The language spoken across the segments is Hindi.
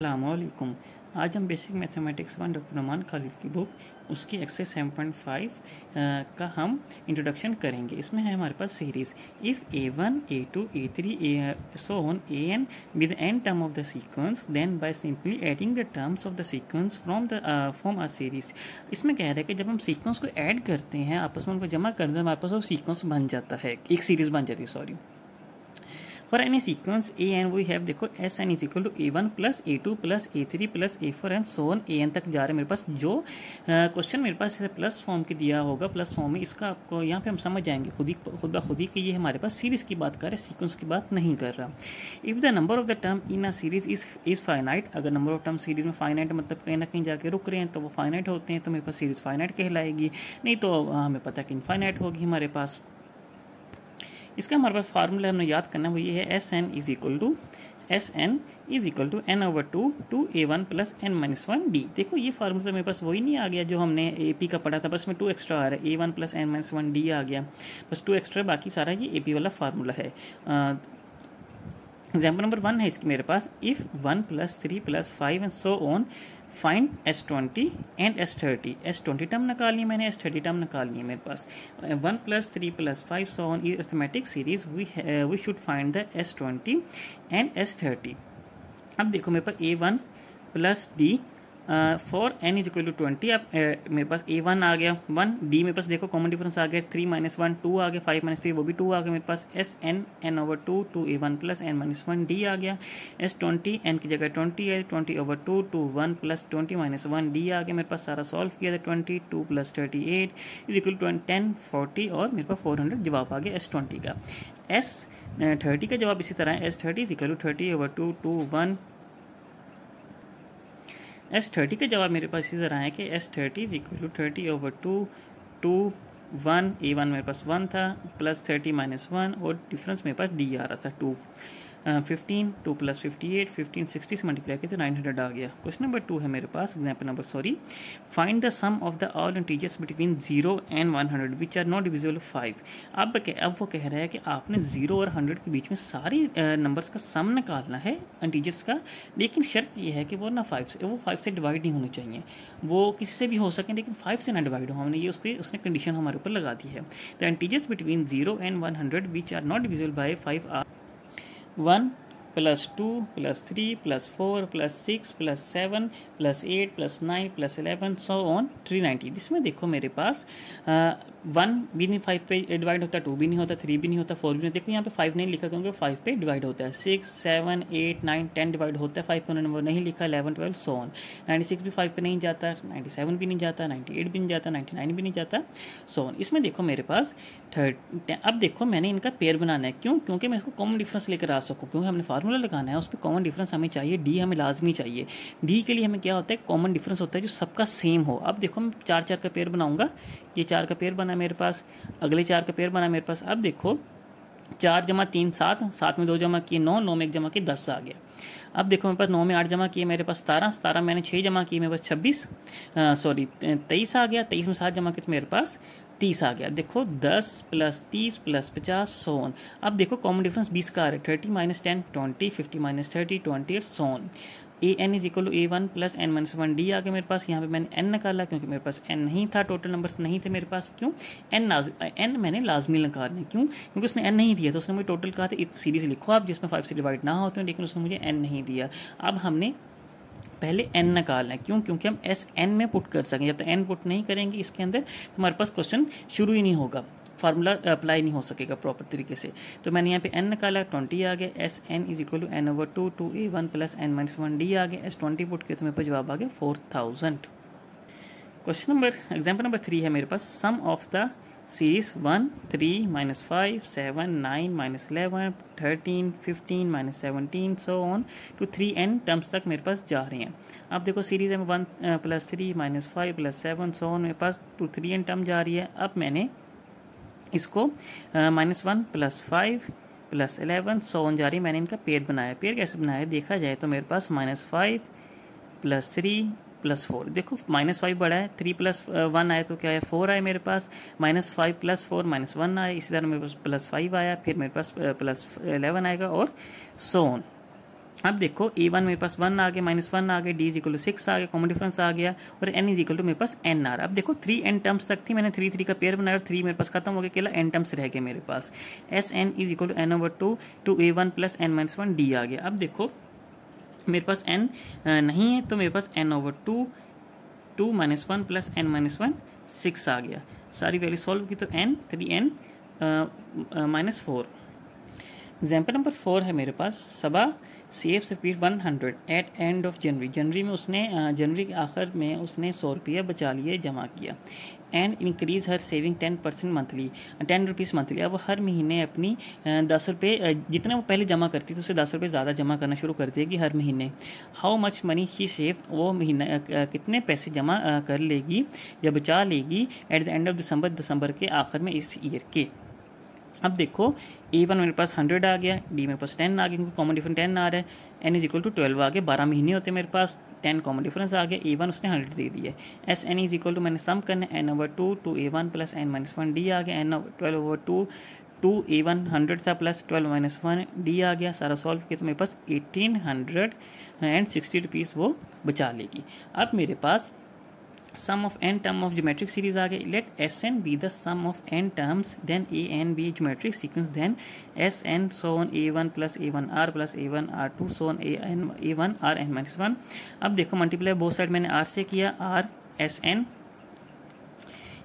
अल्लाम आज हम basic mathematics one doctor Numan Khalid की बुक उसकी एक्सेस सेवन पॉइंट फाइव का हम इंट्रोडक्शन करेंगे। इसमें है हमारे पास series if A one A two A three A so on A N with N term of the sequence then by simply adding the terms of the sequence from the from a series इसमें कह रहा है कि जब हम सीक्वेंस को ऐड करते हैं, आपस में उनको जमा करते हैं, हमारे पास वो सीक्वेंस बन जाता है। एक सीरीज़ बन जाती है sorry for any sequence A N we have देखो S N is equal to A one plus A two plus A three plus A four and so on A N तक जा रहे हैं मेरे पास। जो क्वेश्चन मेरे पास प्लस फॉर्म के दिया होगा प्लस फॉर्म में, इसका आपको यहाँ पे हम समझ जाएँगे। खुद ही, खुद ब खुद ही कि ये हमारे पास सीरीज़ की बात कर रहे सीक्वेंस की बात नहीं कर रहा। If the number of the term in a series is is finite अगर नंबर ऑफ़ टर्म सीरीज़ में फाइनाइट मतलब कहीं ना कहीं जाके रुक रहे हैं तो वो फाइनाइट होते हैं तो मेरे पास सीरीज़ फाइनाइट कहलाएगी। नहीं तो हमें पता है कि इनफाइनाइट होगी हमारे पास। इसका हमारे पास फार्मूला हमने याद करना वो ये है S N is equal to S N is equal to N over two two A one plus N minus one D देखो, ये फार्मूला मेरे पास वही नहीं आ गया जो हमने ए पी का पढ़ा था, बस में टू एक्स्ट्रा आ रहा है। A one plus N minus one D आ गया। बस टू एक्स्ट्रा बाकी सारा ये ए पी वाला फार्मूला है। एग्ज़ाम्पल नंबर वन है इसकी मेरे पास। If one plus three plus five and so on find S twenty and S thirty S twenty term निकाल ली मैंने एस थर्टी टर्म निकाल है मेरे पास। One plus three plus five so on arithmetic series we we should find the S twenty and S thirty अब देखो मेरे पास A one plus D four N is equal to twenty अब मेरे पास ए वन आ गया वन डी मेरे पास देखो कॉमन डिफरेंस आ गया थ्री माइनस वन टू आ गया फाइव माइनस थ्री वो भी टू आ गया मेरे पास S N N over two two A one plus N minus one D आ गया एस ट्वेंटी एन की जगह ट्वेंटी है twenty over two two one plus twenty minus one D आ गया, मेरे पास सारा सॉल्व किया था twenty two plus thirty eight is equal to ten forty और मेरे पास फोर हंड्रेड जवाब आ गया एस ट्वेंटी का। एस थर्टी का जवाब इसी तरह है S thirty is equal to thirty over two two one S thirty का जवाब मेरे पास ये जरा है कि S thirty is equal to thirty over two two one A one मेरे पास वन था प्लस थर्टी माइनस वन और डिफरेंस मेरे पास डी आ रहा था two fifteen two plus fifty eight fifteen sixty से मल्टीप्लाई किया तो नाइन हंड्रेड आ गया। क्वेश्चन नंबर टू है मेरे पास example number sorry find the sum of the all integers between zero and one hundred which are not divisible five अब अब वो कह रहा है कि आपने ज़ीरो और हंड्रेड के बीच में सारी नंबर्स का सम निकालना है इंटीजर्स का। लेकिन शर्त यह है कि वो ना फाइव से, वो फाइव से डिवाइड नहीं होने चाहिए। वो किसी से भी हो सके, लेकिन फाइव से ना डिवाइड हो। हमने ये उसकी, उसने कंडीशन हमारे ऊपर लगा दी है। The integers between zero and one hundred which are not divisible by five are one plus two, plus three, plus four, plus six, plus seven, plus eight, plus nine, plus eleven, so on three ninety. जिसमें देखो मेरे पास वन भी नहीं, फाइव पे डिवाइड होता, टू भी नहीं होता, थ्री भी नहीं होता, फोर भी नहीं देखो यहाँ पे फाइव नहीं लिखा, क्योंकि फाइव पे डिवाइड होता है। Six, seven, eight, nine, ten divide होता है, फाइव पे नंबर नहीं लिखा, eleven, twelve, so on. Ninety six भी फाइव पे नहीं जाता, नाइन्टी सेवन भी नहीं जाता, नाइन्टी एट भी नहीं जाता, नाइन्टी नाइन भी नहीं जाता, सो ऑन। इसमें देखो मेरे पास थर्ड अब देखो मैंने इनका पेयर बनाना है। क्यों? क्योंकि मैं इसको कॉमन डिफरेंस लेकर आ सकूँ, क्योंकि हमने फार्मूला लगाना है, उस पर कॉमन डिफरेंस हमें चाहिए डी हमें लाजमी चाहिए। डी के लिए हमें क्या होता है कॉमन डिफरेंस होता है जो सबका सेम हो। अब देखो, मैं चार चार का पेयर बनाऊँगा, ये चार का पेयर बना मेरे पास, अगले चार का पेयर बना मेरे पास। अब देखो, चार जमा तीन सात सात में दो जमा किए नौ नौ में एक जमा किए दस आ गया। अब देखो, मेरे पास नौ में आठ जमा किए मेरे पास सतारह सतारह मैंने छः जमा किए मेरे पास छब्बीस सॉरी तेईस आ गया, तेईस में सात जमा किए तो मेरे पास तीस आ गया। देखो, दस प्लस तीस प्लस पचास सोन अब देखो कॉमन डिफरेंस बीस का आ रहा है। Thirty minus ten twenty fifty minus thirty twenty eight so on A N is equal to A one plus N minus one D आ गया मेरे पास, यहाँ पे मैंने एन निकाला क्योंकि मेरे पास एन नहीं था। टोटल नंबर्स नहीं थे मेरे पास। क्यों? एन एन मैंने लाजमी निकालने। क्यों? क्योंकि उसने एन नहीं दिया। तो उसने मुझे टोटल कहा था, इस सीरीज़ लिखो आप जिसमें फाइव से डिवाइड ना होते हैं, लेकिन उसने मुझे एन नहीं दिया। अब हमने पहले एन निकालना है। क्यों? क्योंकि हम एस एन में पुट कर सकें। जब तक एन पुट नहीं करेंगे इसके अंदर हमारे पास क्वेश्चन शुरू ही नहीं होगा। फार्मूला अप्लाई नहीं हो सकेगा प्रॉपर तरीके से। तो मैंने यहाँ पे एन निकाला ट्वेंटी आ गया। S N is equal to N over two two A one plus N minus one D आ गया। एस ट्वेंटी पुट किया तो मेरे पास जवाब आ गया four thousand question number example number three है मेरे पास। Sum of the series one three minus five seven nine minus eleven thirteen fifteen minus seventeen so on two three N terms तक मेरे पास जा रहे हैं। अब देखो सीरीज़ में one plus three minus five plus seven so on मेरे पास टू थ्री एन टर्म जा रही है। अब मैंने इसको minus one plus five plus eleven so on जा रही है। मैंने इनका पेयर बनाया। पेयर कैसे बनाया? देखा जाए तो मेरे पास minus five plus three plus four देखो माइनस फाइव बड़ा है थ्री प्लस वन आए तो क्या है? फोर आए मेरे पास minus five plus four minus one आया, इसी तरह मेरे पास प्लस फाइव आया, फिर मेरे पास प्लस एलेवन आएगा और सोन अब देखो ए वन मेरे पास वन आ गया माइनस वन आ गया D is equal to six आ गया कॉमन डिफरेंस आ गया, और एन इज़ इक्वल टू मेरे पास एन आ रहा अब देखो थ्री एन टर्म्स तक थी, मैंने थ्री थ्री का पेयर बनाया और थ्री मेरे पास खत्म हो गया केवल एन टर्म्स रह गए मेरे पास। S N is equal to N over two two A one plus N minus one D आ गया। अब देखो मेरे पास एन नहीं है तो मेरे पास N over two two minus one plus N minus one six आ गया। सारी वैल्यू सॉल्व की तो N three N minus four example number four है मेरे पास, सबा। Saves rupees one hundred at end of January जनवरी में उसने जनवरी के आखिर में उसने सौ रुपया बचा लिए, जमा किया। And increase her saving ten percent monthly ten rupees monthly अब हर महीने अपनी दस रुपये जितने वो पहले जमा करती थी उससे दस रुपये ज़्यादा जमा करना शुरू कर देगी हर महीने। How much money he save वो महीना कितने पैसे जमा कर लेगी या बचा लेगी at the end of December दिसंबर के आखिर में इस ईयर के। अब देखो ए वन मेरे पास हंड्रेड आ गया डी मेरे पास टेन आ गया, क्योंकि कॉमन डिफरेंस टेन आ रहा है। N is equal to twelve आ गया, बारह महीने होते मेरे पास टेन कॉमन डिफरेंस आ गया ए वन उसने हंड्रेड दे दिया S N is equal to मैंने सम करना है N over two two A one plus N minus one D आ गया N twelve over two two A one hundred था plus twelve minus one D आ गया, सारा सॉल्व किया तो मेरे पास eighteen hundred and sixty rupees वो बचा लेगी। अब मेरे पास sum of n term of geometric series आ गई let Sn be the sum of n terms, then a n b geometric sequence, then Sn N so one A one plus A one R plus A one R two so one A N A one R N minus one अब देखो मल्टीप्लाई बहुत साइड मैंने आर से किया R S N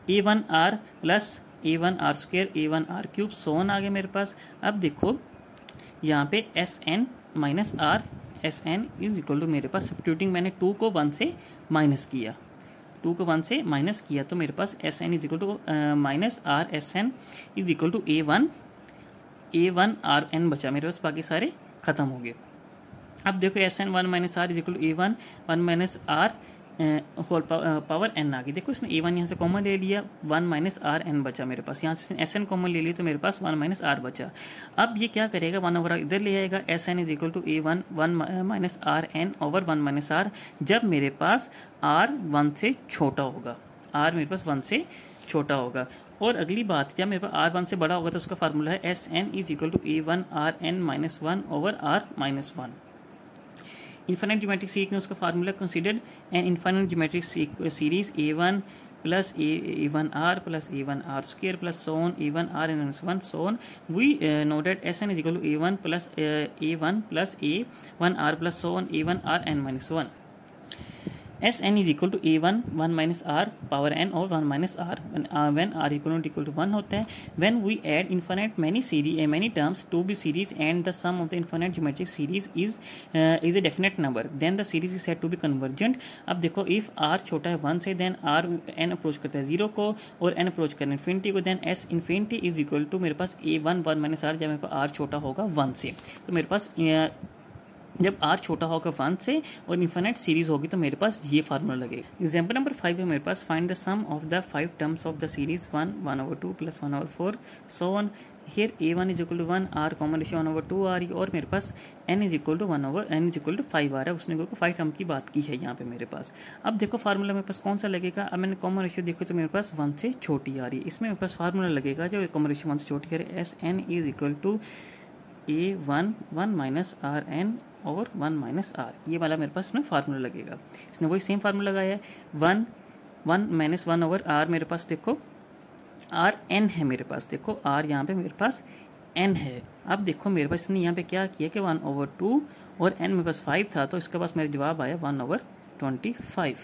A one R plus A one R square A one R cube so one आ गया मेरे पास। अब देखो, यहाँ पे S N minus R S N is equal two मेरे पास सब्सिट्यूटिंग मैंने टू को वन से माइनस किया। टू को वन से माइनस किया तो मेरे पास S N is equal to minus R S N is equal to A one A one R N बचा। मेरे पास बाकी सारे खत्म हो गए। अब देखो S N one minus R is equal to A one one minus R whole power N आ गई। देखो, इसने ए वन यहाँ से कॉमन ले लिया वन माइनस आर एन बचा मेरे पास। यहाँ से एस एन कॉमन ले लिया तो मेरे पास वन माइनस आर बचा। अब ये क्या करेगा? वन ओवर इधर ले आएगा। S N is equal to A one one minus R N over one minus R जब मेरे पास आर वन से छोटा होगा। आर मेरे पास वन से छोटा होगा। और अगली बात, जब मेरे पास आर वन से बड़ा होगा तो उसका फार्मूला है S N is equal to A one R N minus one over R minus one infinite geometric sequence उसका formula consider and infinite geometric series A one plus A A one R plus A one R square plus so on A one R N one so on we know that S N is equal to A one plus A one plus A one R plus so on A one R N minus one S N is equal to A one one minus R power N और one minus R when R equal to equal to one होता है when we add infinite many series many terms to be series and the sum of the infinite geometric series is is a definite number then the series is said to be convergent अब देखो इफ़ आर छोटा है वन से देन आर एन अप्रोच करता है ज़ीरो को और एन अप्रोच करना इन्फिनिटी को then S infinity is equal to मेरे पास A one one minus R जब मेरे पास आर छोटा होगा वन से। तो मेरे पास uh, जब आर छोटा होगा वन से और इन्फाइनाइट सीरीज़ होगी तो मेरे पास ये फार्मूला लगेगा। एग्ज़ाम्पल नंबर फाइव है मेरे पास। Find the sum of the five terms of the series one one over two plus one over four so on here A one is equal to one R common ratio one over two आ रही और मेरे पास N is equal to one over N is equal to five आ रहा है। उसने को फाइव टर्म की बात की है यहाँ पे मेरे पास। अब देखो फार्मूला मेरे पास कौन सा लगेगा? अब मैंने कॉमन रेशियो देखो तो मेरे पास वन से छोटी आ रही है। इसमें मेरे पास फार्मूला लगेगा जो कॉमन रेशियो वन से छोटी आ रही है। S N is equal to A one one minus R N और वन माइनस आर। ये वाला मेरे पास इसमें फार्मूला लगेगा। इसने वही सेम फार्मूला लगाया है। One one minus one over R मेरे पास देखो। आर एन है मेरे पास। देखो, आर यहाँ पे मेरे पास एन है। अब देखो, मेरे पास इसने यहाँ पे क्या किया कि वन ओवर टू और एन मेरे पास फाइव था तो इसके पास मेरा जवाब आया one over twenty five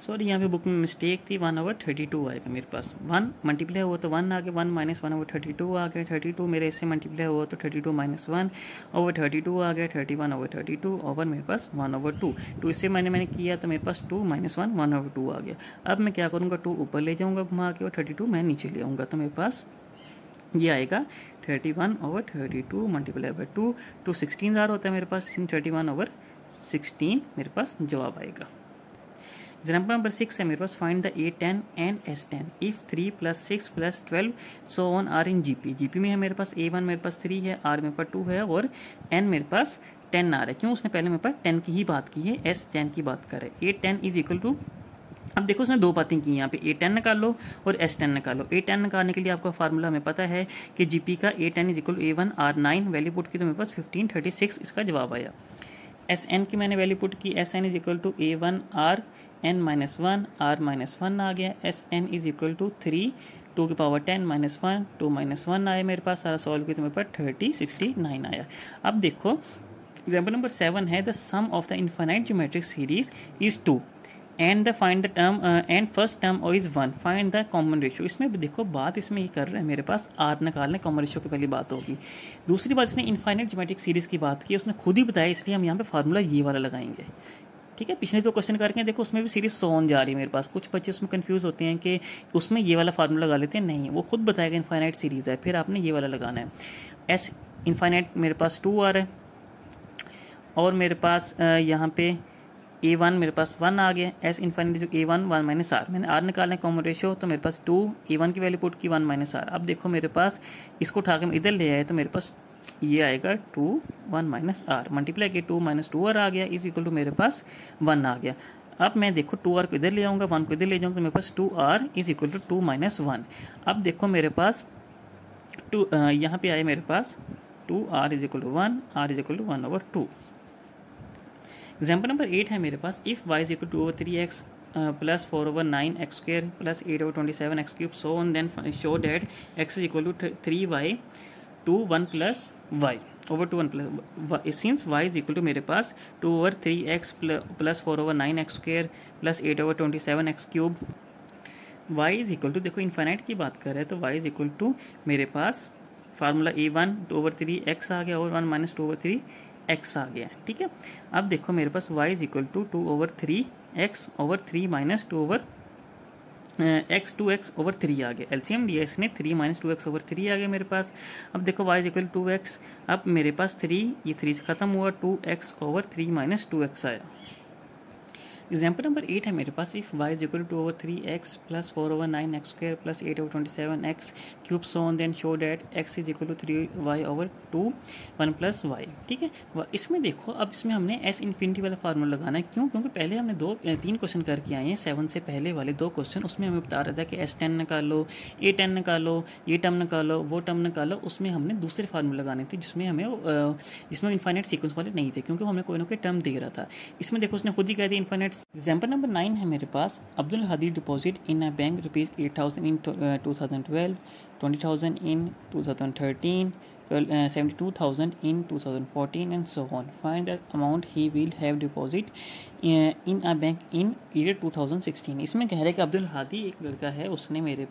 sorry यहाँ पे बुक में मिस्टेक थी वन ओवर थर्टी टू आएगा मेरे पास। वन मल्टीप्लाई हुआ तो वन आ गया one minus one over thirty two आ गया थर्टी टू मेरे इससे मल्टीप्लाई हुआ तो thirty two minus one over thirty two आ गया thirty one over thirty two over मेरे पास वन ओवर टू टू इससे मैंने मैंने किया तो मेरे पास two minus one one over two आ गया। अब मैं क्या करूँगा टू ऊपर ले जाऊँगा घुमा के और थर्टी टू मैं नीचे ले आऊँगा। तो मेरे पास ये आएगा thirty one over thirty two multiply by two two sixteen jar होता है मेरे पास थर्टी वन ओवर सिक्सटीन मेरे पास जवाब आएगा। एग्ज़ाम्पल नंबर सिक्स है मेरे पास find the A ten and S ten if three plus six plus twelve so on R in GP GP में है मेरे पास ए वन मेरे पास थ्री है आर मेरे पास टू है और एन मेरे पास टेन आ रहा है। क्यों उसने पहले मेरे पास टेन की ही बात की है? एस टेन की बात करे A ten is equal to अब देखो उसने दो बातें की यहाँ पे ए टेन निकाल लो और एस टेन निकाल। ए टेन निकालने के लिए आपका फार्मूला हमें पता है कि जीपी का A ten is equal A one R nine value put की तो मेरे पास फिफ्टीन थर्टी सिक्स इसका जवाब आया। एस एन की मैंने वैल्यू पुट की। S N is equal to A one R N minus one R minus one आ गया S N is equal to three two की power ten minus one two minus one आया मेरे पास, सारा सॉल्व किया तो मेरे पास थर्टी सिक्सटी नाइन आया। अब देखो एग्ज़ाम्पल नंबर सेवन है the sum of the infinite geometric series is two and the find the term and first term O is one find the common ratio इसमें देखो, बात इसमें ये कर रहे हैं, मेरे पास आर निकालने कॉमन रेशियो की पहली बात होगी। दूसरी बात, इसने इन्फाइनाइट ज्योमेट्रिक सीरीज़ की बात की, उसने खुद ही बताया, इसलिए हम यहाँ पे फार्मूला ये वाला लगाएँगे। ठीक है, पिछले दो क्वेश्चन करके देखो, उसमें भी सीरीज़ सोन जा रही है मेरे पास। कुछ बच्चे उसमें कंफ्यूज होते हैं कि उसमें ये वाला फार्मूला लगा लेते हैं। नहीं, वो खुद बताएगा इन्फाइनाइट सीरीज़ है, फिर आपने ये वाला लगाना है। एस इन्फाइनाइट मेरे पास टू आ रहा है, और मेरे पास यहाँ पे ए वन मेरे पास वन आ गया एस इन्फाइनिटी जो A one one minus R मैंने आर निकालना है कॉमन रेशियो तो मेरे पास टू ए वन की वैल्यू पुट की वन माइनस आर अब देखो, मेरे पास इसको उठा के मैं इधर ले आए तो मेरे पास ये आएगा two one minus R. Multiply के टू माइनस टू आर आ गया इज़ इक्वल टू मेरे पास वन आ गया। अब मैं देखो टू आर को इधर ले आऊँगा, वन को इधर ले जाऊँगा तो मेरे पास two R is equal to two minus one. अब देखो मेरे पास टू यहाँ पे आए मेरे पास two R is equal to one, R is equal to one over two. Example number eight है मेरे पास। If Y is equal to over three X plus four over nine X square plus eight over twenty seven X cube so on then show that X is equal to three Y two one plus Y over two one plus since Y is equal to मेरे पास two over three X plus four over nine X square plus eight over twenty seven X cube Y is equal to देखो इन्फाइनाइट की बात कर रहे हैं तो वाई इज़ इक्वल टू मेरे पास formula a one two over three x आ गया और one minus two over three x आ गया ठीक है? अब देखो मेरे पास y is equal to two over three x over three minus two over x two x over three आ गया। एलसीएम लिया इसने three minus two x over three आ गया मेरे पास। अब देखो y is equal to x अब मेरे पास थ्री ये थ्री से खत्म हुआ two x over three minus two x आया। एग्ज़ाम्पल नंबर एट है मेरे पास। If y is equal to over three x plus four over nine x square plus eight over twenty seven x cube so on then show that x is equal to three y over two one plus y ठीक है? इसमें देखो, अब इसमें हमने एस इन्फिनिटी वाला फार्मूला लगाना है। क्यों? क्योंकि पहले हमने दो तीन क्वेश्चन करके आए हैं। सेवन से पहले वाले दो क्वेश्चन उसमें हमें बता रहा था कि एस टेन निकालो ए टेन निकालो ये टर्म निकालो, वो टर्म निकालो। उसमें हमने दूसरे फार्मूला लगाने थे, जिसमें हमें जिसमें इन्फाइनेट सीक्वेंस वाले नहीं थे, क्योंकि हमने कोई ना कोई टर्म दे रहा था। इसमें देखो, उसने खुद ही कह दिया infinite exam example number nine है मेरे पास। Abdul Hadi deposit in a bank rupees eight thousand in two thousand twelve twenty thousand in two thousand thirteen 72,000 in 2014 and so on. Find the amount he will have deposit in a bank in year 2016 इसमें कह रहे हैं कि अब्दुल हादी एक लड़का है उसने मेरे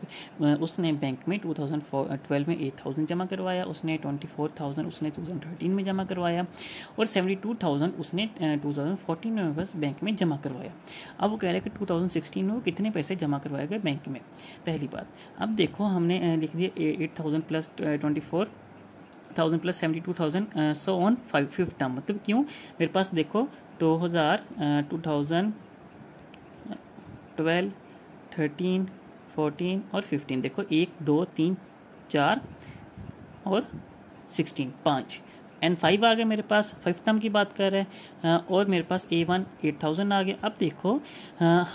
उसने बैंक में 2012 में 8000 जमा करवाया उसने 24000 उसने 2013 में जमा करवाया और 72000 उसने 2014 में बस बैंक में जमा करवाया। अब वो कह रहे हैं कि 2016 में वो कितने पैसे जमा करवाए गए बैंक में? पहली बात। अब देखो हमने लिख दिया eight thousand plus twenty thousand plus seventy two thousand so on five fifth term मतलब क्यों? मेरे पास देखो टू हज़ार two thousand twelve thirteen fourteen और फिफ्टीन देखो, एक, दो, तीन, चार और सिक्सटीन पाँच. एन फाइव आ गया मेरे पास फिफ्थ टर्म की बात कर रहे हैं और मेरे पास ए वन एट थाउज़ेंड आ गया अब देखो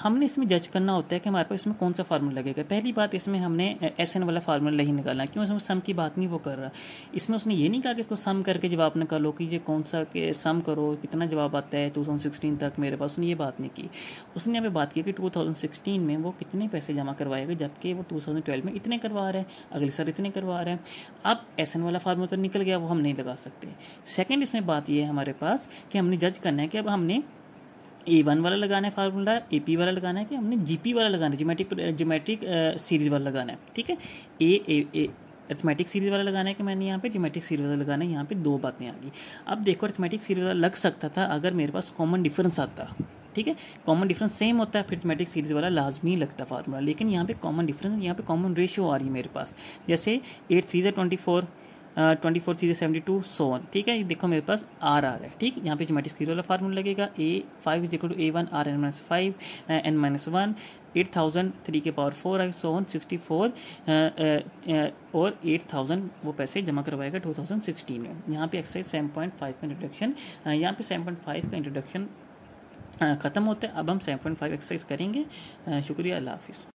हमने इसमें जज करना होता है कि हमारे पास इसमें कौन सा फार्मूला लगेगा। पहली बात, इसमें हमने एस एन वाला फार्मूला नहीं निकालना क्यों? उसमें सम की बात नहीं वो कर रहा। इसमें उसने ये नहीं कहा कि इसको सम करके जवाब निकालो कि ये कौन सा के सम करो, कितना जवाब आता है टू थाउज़ेंड सिक्सटीन तक मेरे पास। उसने ये बात नहीं की। उसने यहाँ पे बात की कि टू थाउज़ेंड सिक्सटीन में वो कितने पैसे जमा करवाएगा, जबकि वो टू थाउज़ेंड ट्वेल्व में इतने करवा रहे हैं, अगले साल इतने करवा रहे हैं। अब एस एन वाला फार्मूला तो निकल गया, वो हम नहीं लगा सकते। सेकेंड इसमें बात ये है हमारे पास कि हमने जज करना है कि अब हमने ए वन वाला लगाना है फार्मूला ए पी वाला लगाना है कि हमने जी पी वाला लगाना है जोमेटिक जोमेट्रिक सीरीज़ वाला लगाना है, ठीक है? ए ए ए अर्थमेटिक सीरीज़ वाला लगाना है कि मैंने यहाँ पे जोमेट्रिक सीरीज़ वाला लगाना है, यहाँ पे दो बातें आ गई। अब देखो अर्थमेटिक सीरीज़ वाला लग सकता था अगर मेरे पास कॉमन डिफरेंस आता, ठीक है? कॉमन डिफरेंस सेम होता है, फिर अर्थमेटिक सीरीज़ वाला लाजमी लगता है फार्मूला लेकिन यहाँ पे कॉमन डिफरेंस यहाँ पे कॉमन रेशियो आ रही है मेरे पास। जैसे eight three twenty four twenty four three seventy two so on ठीक है? देखो मेरे पास आर आर है, ठीक? यहाँ पे जोमेटिक स्क्रीन वाला फार्मूला लगेगा। A five is equal to a one r n minus five n minus one eight thousand three के पावर फोर है सोन सिक्सटी फोर और एट थाउज़ेंड वो पैसे जमा करवाएगा टू थाउज़ेंड सिक्सटीन में। यहाँ पे एक्सरसाइज सेवन पॉइंट फाइव का इंट्रोडक्शन यहाँ पे सेवन पॉइंट फाइव का इंट्रोडक्शन ख़त्म होता है। अब हम सेवन पॉइंट फाइव एक्सरसाइज करेंगे। शुक्रिया, अल्लाह हाफिज़।